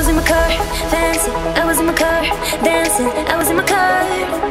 was in my car dancing. I was in my car dancing. I was in my car.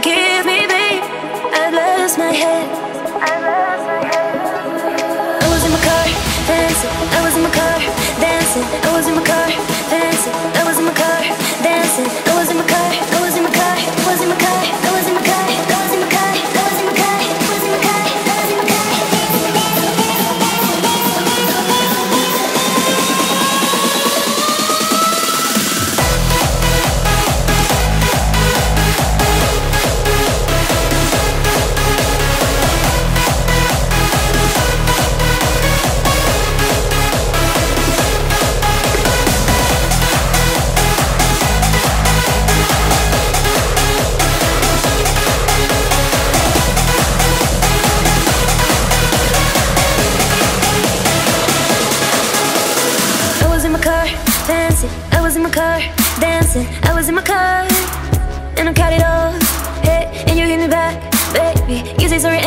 forgive me, babe. I lost my head. I lost my head. I was in my car, dancing. was in my car And I cut it off. Hey, and you hit me back Baby, you say sorry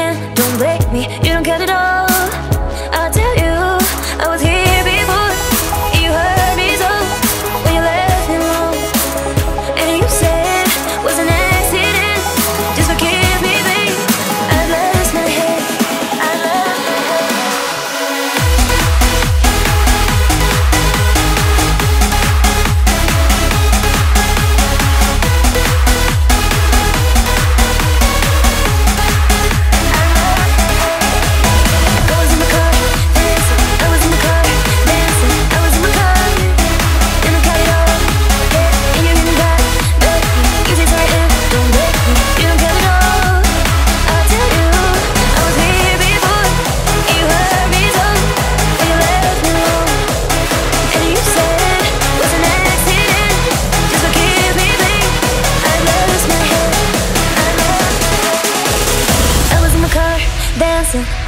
dancing.